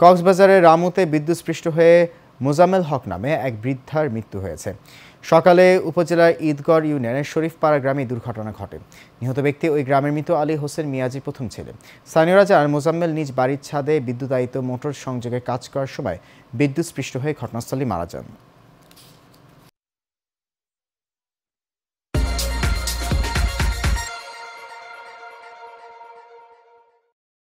কক্সবাজারের রামুতে বিদ্যুৎস্পৃষ্ট হয়ে মোজাম্মেল হক নামে এক বৃদ্ধার মৃত্যু হয়েছে। সকালে উপজেলার ঈদগড় ইউনিয়নের শরীফপাড়া গ্রামে দুর্ঘটনা ঘটে। নিহত ব্যক্তি ওই গ্রামের মৃত আলী হোসেন মিয়াজি প্রথম ছেলে। স্থানীয়রা জানান, মোজাম্মেল নিজ বাড়ির ছাদে বিদ্যুতায়িত মোটর সংযোগে কাজ করার সময় বিদ্যুৎস্পৃষ্ট হয়ে ঘটনাস্থলে মারা যান।